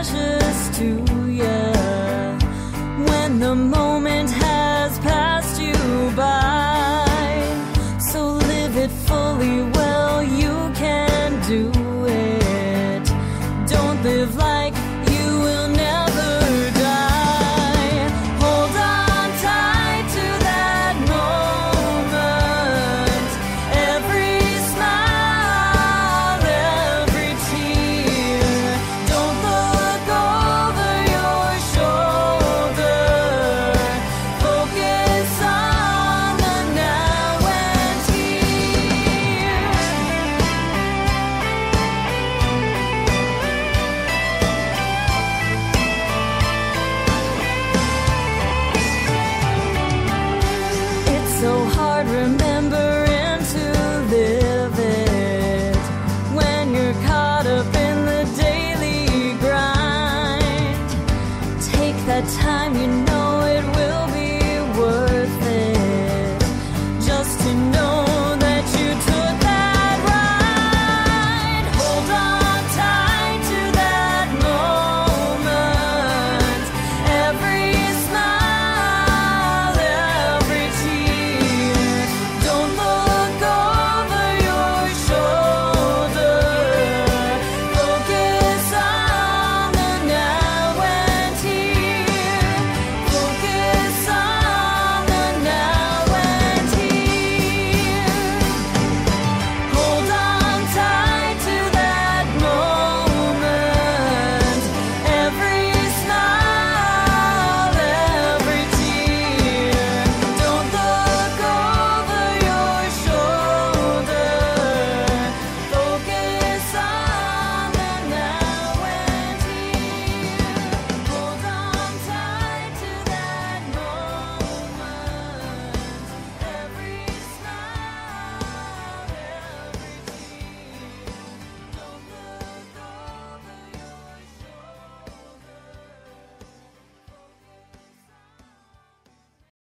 precious to you when the moment has passed you by. So live it fully.